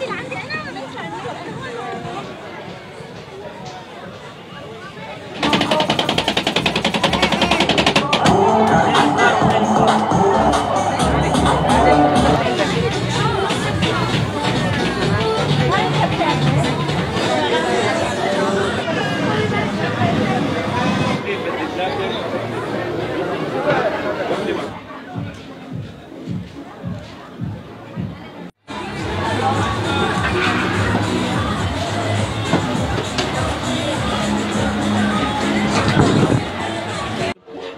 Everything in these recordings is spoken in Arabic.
Cái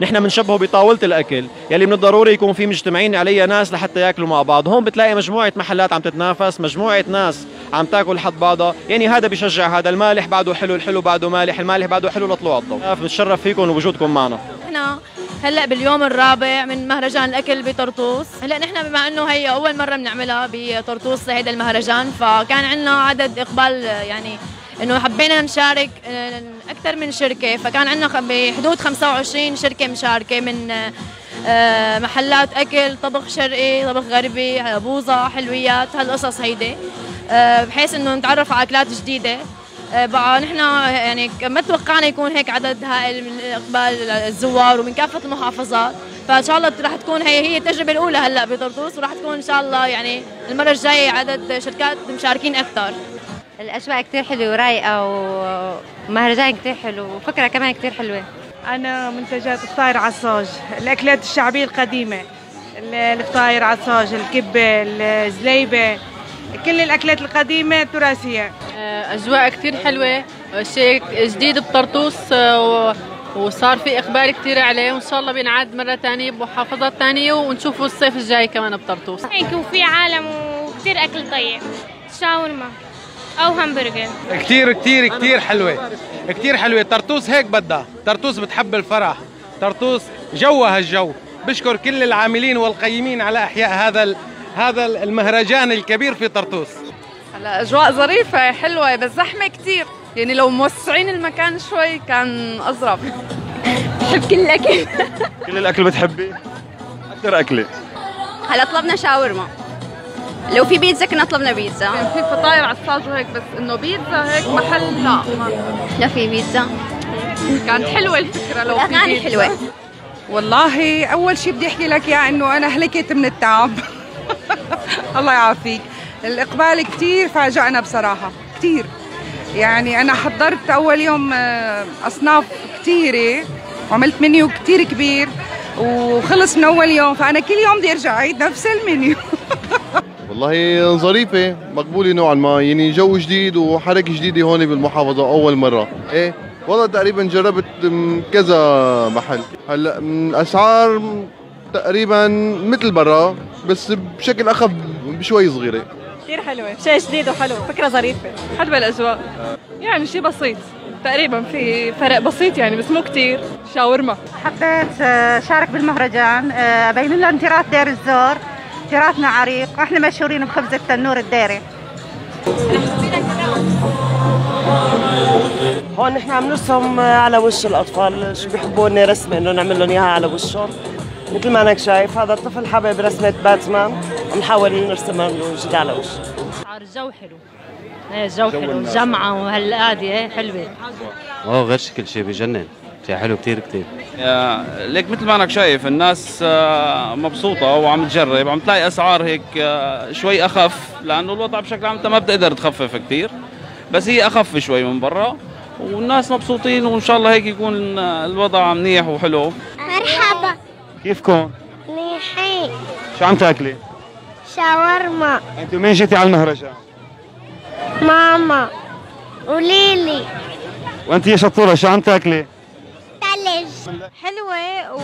نحن بنشبهه بطاولة الأكل. يلي من الضروري يكون في مجتمعين عليها ناس لحتى ياكلوا مع بعض. هون بتلاقي مجموعة محلات عم تتنافس مجموعة ناس عم تاكل حد بعضها. يعني هذا بشجع هذا. المالح بعده حلو الحلو بعده مالح المالح بعده حلو لطلوع الضوء. بنتشرف فيكم ووجودكم معنا. إحنا هلأ باليوم الرابع من مهرجان الأكل بطرطوس. هلأ نحن بما إنه هي أول مرة بنعملها بطرطوس هيدا المهرجان فكان عندنا عدد إقبال يعني إنه حبينا نشارك آه، أكثر من شركة فكان عندنا بحدود 25 شركة مشاركة من آه، محلات أكل طبخ شرقي طبخ غربي بوظة حلويات هالقصص هيدي آه، بحيث إنه نتعرف على أكلات جديدة. بقى نحن يعني ما توقعنا يكون هيك عدد هائل من إقبال الزوار ومن كافة المحافظات. فإن شاء الله رح تكون هي هي التجربة الأولى هلأ بطرطوس ورح تكون إن شاء الله يعني المرة الجاية عدد شركات مشاركين أكثر. الأجواء كتير حلوة ورايقة ومهرجان كتير حلو وفكرة كمان كتير حلوة. أنا منتجات الفطاير عصاج الأكلات الشعبية القديمة الفطاير عصاج الكبة الزليبة كل الأكلات القديمة التراثية. أجواء كتير حلوة شيء جديد بطرطوس وصار في إقبال كتير عليه وإن شاء الله بينعاد مرة ثانية بمحافظات ثانية ونشوفه الصيف الجاي كمان بطرطوس. يكون في عالم وكتير أكل طيب. شاورما. أو همبرجر. كثير كثير كثير حلوة. كثير حلوة. طرطوس هيك بدها. طرطوس بتحب الفرح. طرطوس جوها الجو. بشكر كل العاملين والقيمين على إحياء هذا هذا المهرجان الكبير في طرطوس. هلا أجواء ظريفة حلوة بس زحمة كثير يعني لو موسعين المكان شوي كان أظرف. بحب كل الأكل. كل الأكل بتحبي؟ أكثر أكلة. هلا طلبنا شاورما. لو في بيتزا كنا طلبنا بيتزا. كان في فطاير على الصاج وهيك بس إنه بيتزا هيك محل لا. لا في بيتزا. كانت حلوة الفكرة لو في بيتزا. حلوة. والله أول شيء بدي أحكي لك يا إنه أنا هلكت من التعب. الله يعافيك. الإقبال كثير فاجأنا بصراحة كثير يعني أنا حضرت أول يوم آه، أصناف كثيره وعملت منيو كثير كبير وخلص من أول يوم فأنا كل يوم بدي أرجع أعيد نفس المنيو. والله ظريفة مقبولة نوعا ما. يعني جو جديد وحركة جديدة هون بالمحافظة أول مرة. إيه والله تقريبا جربت كذا محل. هلأ الأسعار تقريبا مثل برا بس بشكل أخف بشوي صغيرة. كثير حلوة. شيء جديد وحلو. فكرة ظريفة. حلوة الأجواء. يعني شيء بسيط. تقريبا في فرق بسيط يعني بس مو كثير شاورما. حبيت آه، شارك بالمهرجان. آه، ابين لهم تراث دير الزور. تراثنا عريق. إحنا مشهورين بخبز التنور الديري. هون نحن عم نرسم على وش الأطفال شو بيحبوا اني رسمه إنه نعمل لهم إياها على وشهم. مثل ما أنك شايف هذا الطفل حابب رسمة باتمان. عم نحاول نرسمها له على وشه الجو حلو. إيه الجو حلو. الجمعة وهالقعدة حلوة. آه غير شكل شيء بجنن. شيء حلو كثير كثير ليك مثل ما انك شايف الناس آه، مبسوطة وعم تجرب عم تلاقي أسعار هيك آه، شوي أخف لأنه الوضع بشكل عام أنت ما بتقدر تخفف كثير بس هي أخف شوي من برا والناس مبسوطين وإن شاء الله هيك يكون الوضع منيح وحلو مرحبا كيفكم؟ منيحين شو عم تاكلي؟ شاورما انت ومين جيتي على المهرجان؟ ماما وليلي وأنت يا شطورة شو عم تاكلي؟ حلوة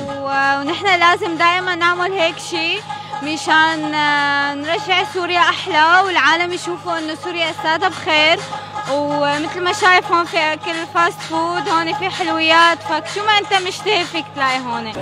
ونحن لازم دائما نعمل هيك شيء مشان آه، نرجع سوريا أحلى والعالم يشوفوا إنه سوريا لساتها بخير. ومثل ما شايف هون في أكل fast food هون في حلويات. فشو ما أنت مشتهي فيك تلاقي هون.